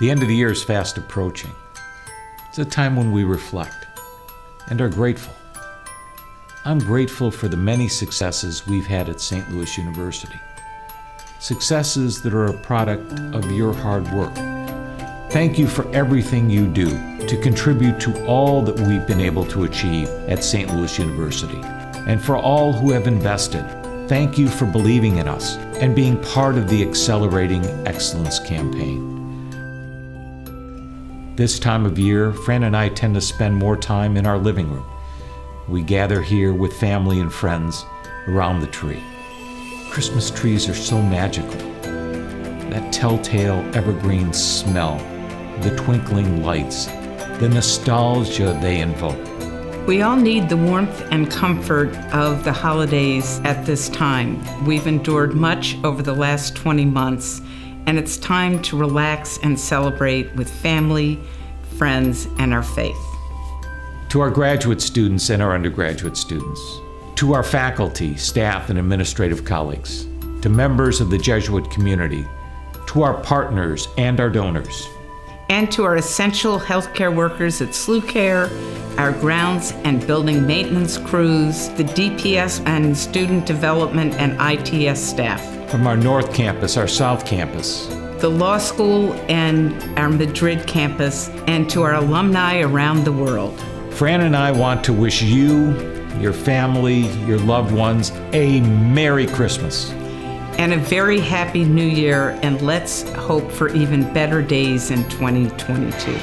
The end of the year is fast approaching. It's a time when we reflect and are grateful. I'm grateful for the many successes we've had at St. Louis University. Successes that are a product of your hard work. Thank you for everything you do to contribute to all that we've been able to achieve at St. Louis University. And for all who have invested, thank you for believing in us and being part of the Accelerating Excellence campaign. This time of year, Fran and I tend to spend more time in our living room. We gather here with family and friends around the tree. Christmas trees are so magical. That telltale evergreen smell, the twinkling lights, the nostalgia they invoke. We all need the warmth and comfort of the holidays at this time. We've endured much over the last 20 months, and it's time to relax and celebrate with family, friends, and our faith. To our graduate students and our undergraduate students, to our faculty, staff, and administrative colleagues, to members of the Jesuit community, to our partners and our donors, and to our essential healthcare workers at SLU Care, our grounds and building maintenance crews, the DPS and student development and ITS staff. From our North Campus, our South Campus, the law school and our Madrid campus, and to our alumni around the world. Fran and I want to wish you, your family, your loved ones a Merry Christmas. And a very happy new year, and let's hope for even better days in 2022.